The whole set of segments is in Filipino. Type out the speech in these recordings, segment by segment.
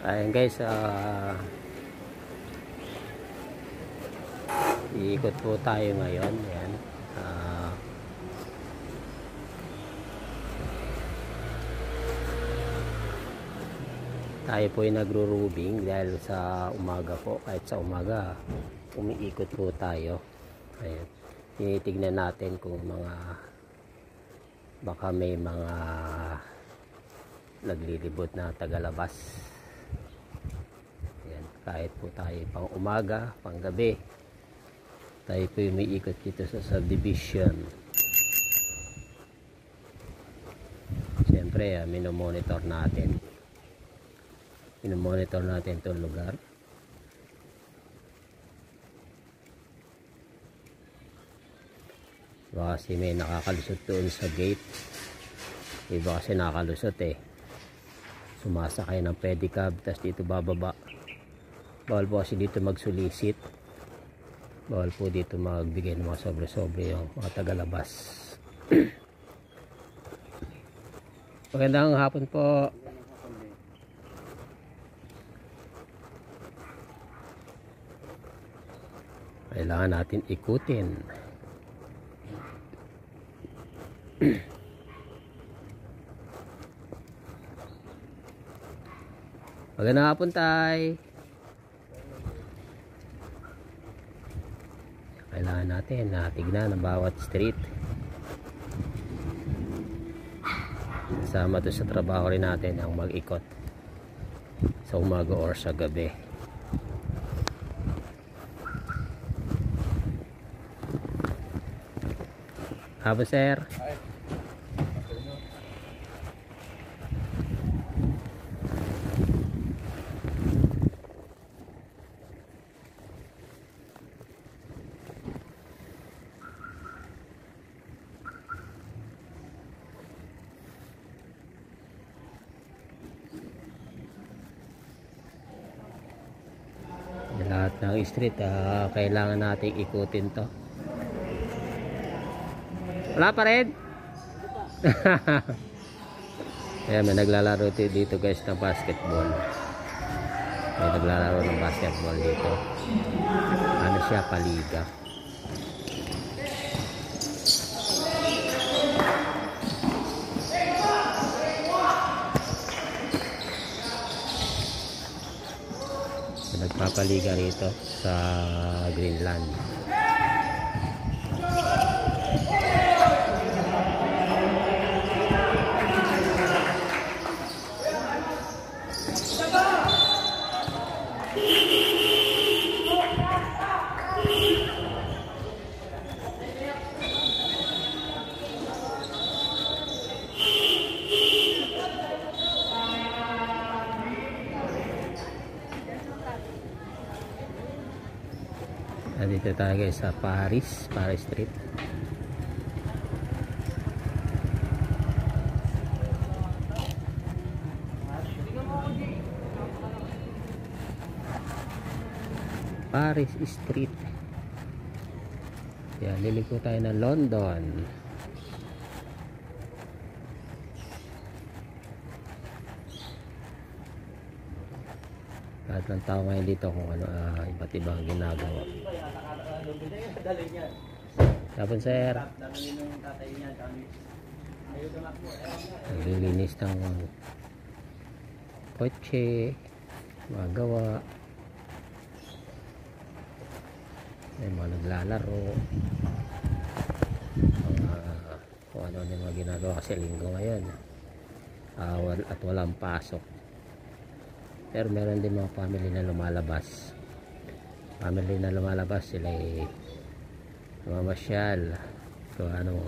Ayan guys, ah iikot po tayo ngayon. Ayan. Ah tayo po ay nagro-rubing dahil sa umaga po, kahit sa umaga, umiikot po tayo. Ayan. Tinitignan natin kung mga baka may mga naglilibot na tagalabas. Kahit po tayo pang umaga, pang gabi, tayo po yung umiikot dito sa subdivision. Siyempre, uh, minomonitor natin. Minomonitor natin itong lugar. Baka kasi may nakakalusot doon sa gate. Iba kasi nakakalusot eh. Sumasakay ng pedicab, tapos dito bababa. Bawal po kasi dito magsulisit. Bawal po dito magbigay ng mga sobre-sobre yung mga tagalabas. Magandang hapon po. Kailangan natin ikutin. Magandang hapon tay. Kailangan natin na tignan ang bawat street. Kasama to sa trabaho rin natin ang mag-ikot sa umaga or sa gabi. Habo sir. lahat ng street ah, kailangan nating ikutin to. Wala pa rin? Ayan, may naglalaro dito guys ng basketball. May naglalaro ng basketball dito. Ano siya paliga nagpapaliga rito sa Greenland Nandito tayo guys sa Paris, Paris Street. Paris Street. Yan, liliko tayo ng London. Ng tao ngayon dito kung ano, ah, iba't ibang ginagawa. Tapon sir. Naglilinis ng kotse, magawa. May mga naglalaro. Mga kung ano yung mga ginagawa kasi linggo ngayon. Wal- at walang pasok. Pero meron din mga family na lumalabas. Family na lumalabas sila ay namamasyal. So ano,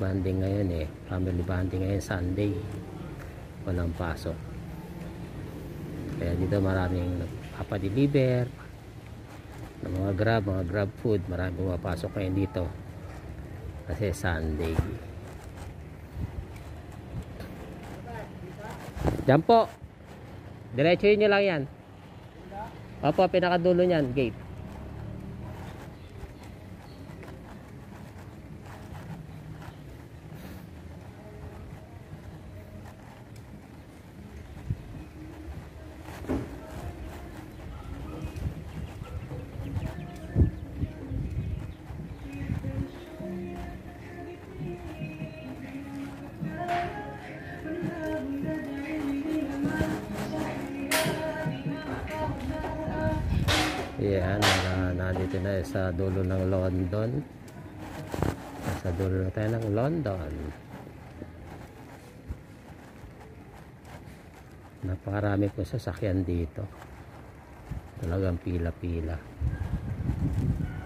banding ngayon eh. Family banding ngayon Sunday. Walang pasok. Kaya dito maraming nagpapadeliver ng mga grab, mga grab food. Maraming pumapasok ngayon dito. Kasi Sunday. Diyan po. Diretsuhin nyo lang yan. Opo, pinakadulo niyan, gate. Na, nandito na sa dulo ng London. Sa dulo na tayo ng London. Napakarami po sasakyan dito. Talagang pila-pila.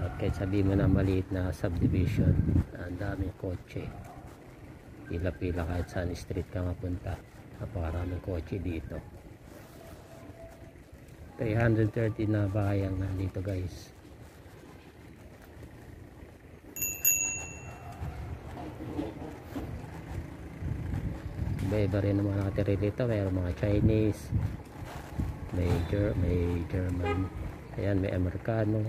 At kahit sabi mo na maliit na subdivision, ang daming kotse. Pila-pila kahit saan street ka mapunta. Napakaraming kotse dito. 330 na bahay ang nandito guys. Iba-iba rin ang mga nakatira dito. Mayroon mga Chinese, may, Ger may German, ayan may Amerikano,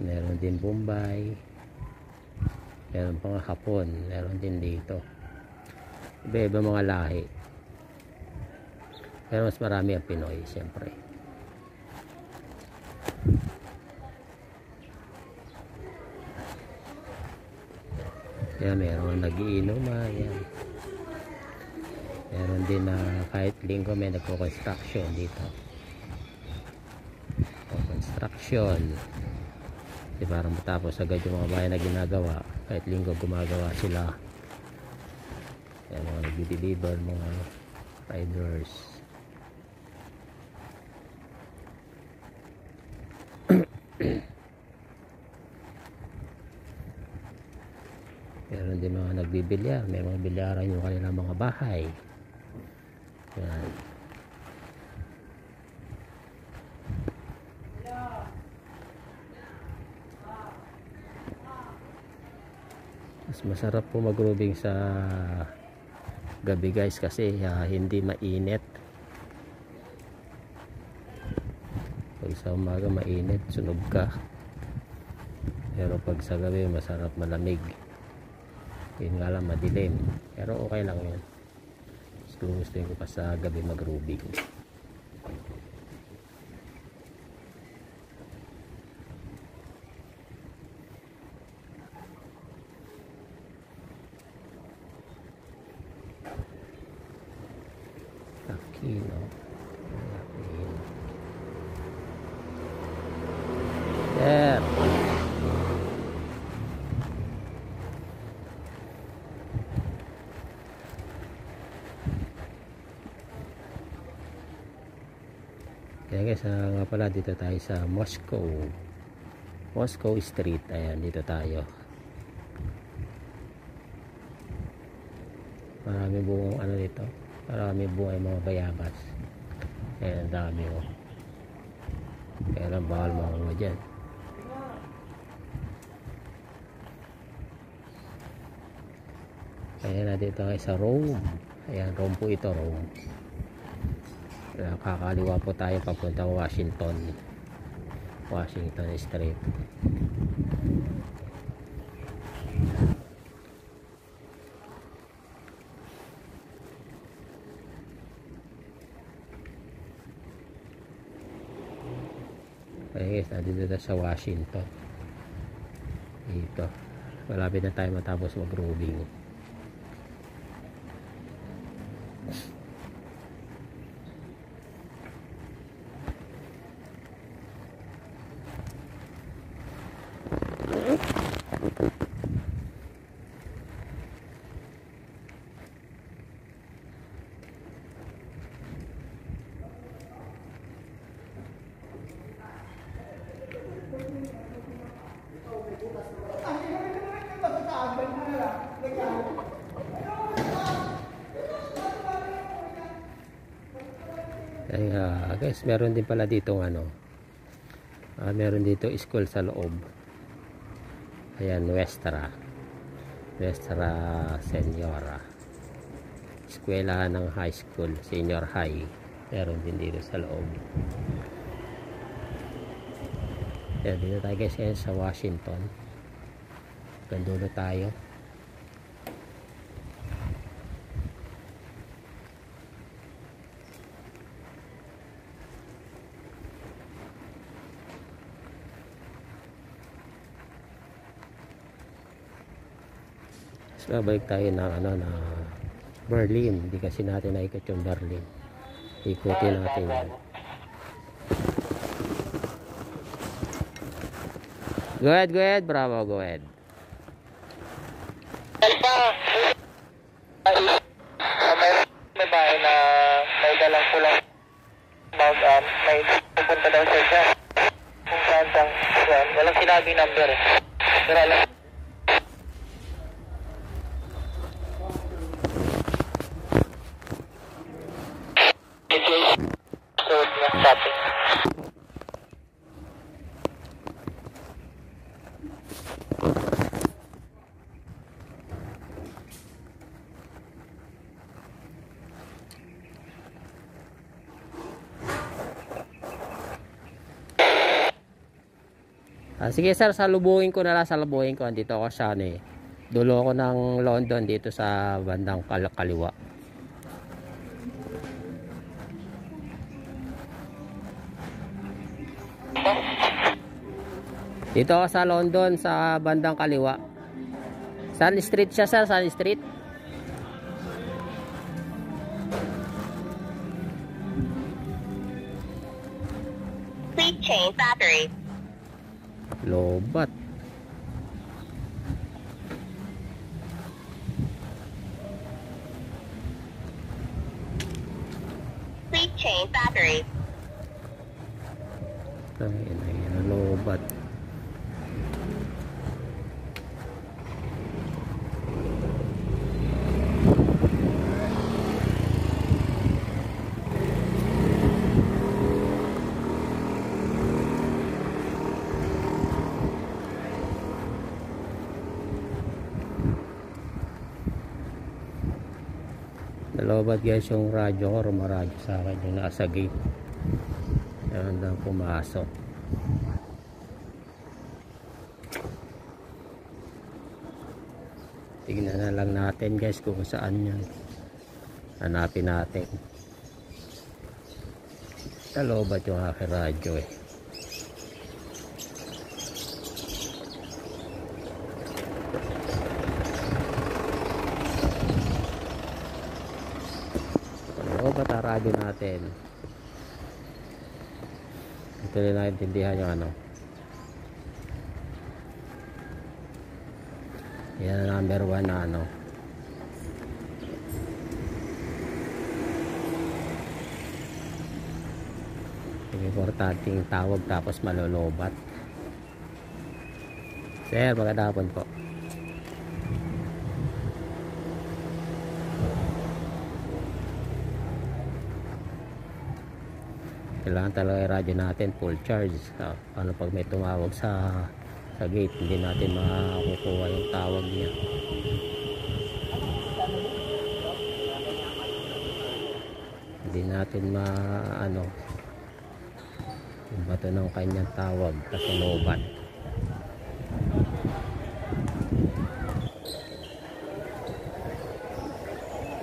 meron din Bombay, meron pang Hapon, meron din dito. Iba-iba mga lahi. Pero mas marami ang Pinoy, siyempre. Kaya meron nagiinom, ah, yan. Meron din na kahit linggo may nagko-construction dito. Construction. Di para matapos agad yung mga bayan na ginagawa. Kahit linggo gumagawa sila. Yan mga nagdi-deliver, mga riders. Meron din mga nagbibilyar. May mga bilyaran yung kanilang mga bahay. Mas masarap po mag-grooving sa gabi guys kasi uh, hindi mainit. Pag sa umaga mainit, sunog ka. Pero pag sa gabi masarap malamig. Yun nga lang madilim. Pero okay lang yun. Gusto, gusto ko pa sa gabi mag-rubing. Guys, ah, nga pala dito tayo sa Moscow. Moscow Street. Ayan, dito tayo. Marami buong ano dito. Marami buong ay mga bayabas. Ayan, ang dami oh. Kaya lang bawal mga dyan. Ayan na dito tayo sa Rome. Ayan, Rome po ito, Rome. Kakaliwa po tayo papunta Washington. Washington Street. Guys, nandito na sa Washington. Dito. Malapit na tayo matapos mag-roving. Ay, ah, guys, meron din pala dito ano. ah, meron dito school sa loob. Ayan, Westra. Westra Seniora. Eskwela ng high school, senior high. Meron din dito sa loob. Ayan, dito tayo guys ayan, sa Washington. Gandulo tayo. So, balik tayo ng ano na Berlin. Hindi kasi natin naikot yung Berlin. Ikutin natin. Go ahead, go ahead. Bravo, go ahead. May bahay na may pulang bag, um, may pupunta daw siya. Kung saan. Walang sinabi number eh. Pero alam, Road na stopping. Ah, sige sir, salubungin ko na lang, salubungin ko. Dito ako sa ano eh. Dulo ko ng London dito sa bandang kal kaliwa. Dito ako sa London sa bandang kaliwa. Sun Street siya sir, Sun Street. Please change battery. Lobat. Please change battery. Ayun, ayun, lobat. Nalobat guys yung radyo ko, rumaradyo sa akin yung nasa gate. Meron daw pumasok. Tignan na lang natin guys kung saan yan. Hanapin natin. Nalobat yung aking radyo eh. Radyo natin. Ito na naintindihan yung ano. Yan ang number one na ano. Importanteng tawag tapos malolobat. Sir, magandang hapon po. Kailangan talaga yung radyo natin full charge. Ah, paano pag may tumawag sa sa gate hindi natin makukuha yung tawag niya. Hindi natin ma ano bato ng kanyang tawag kasi lobat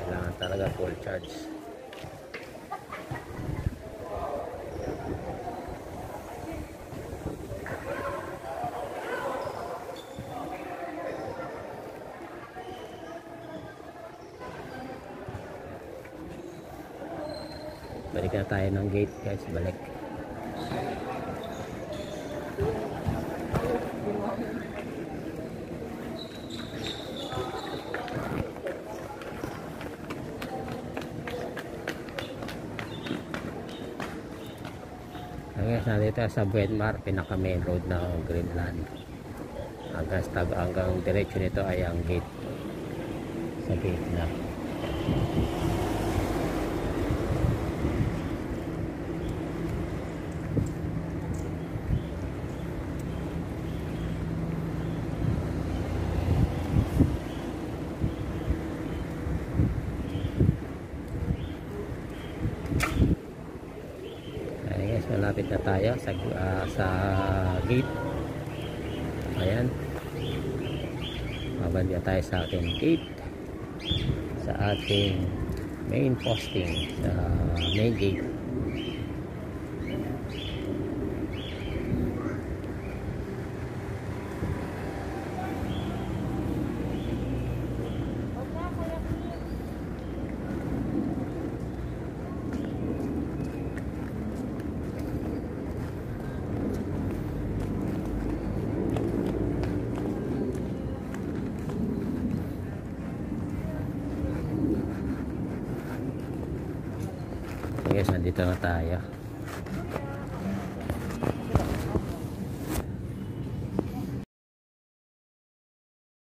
kailangan talaga full charge na tayo ng gate guys balik Okay, nandito sa Buenmar, pinaka main road ng Greenland. Hanggang, tag- hanggang diretso nito ay ang gate. Sa gate na. Ayan guys, malapit na tayo sa, ah, sa gate. Ayan. Mabandi tayo sa ating gate. Sa ating main posting sa main gate. Guys, nandito na tayo.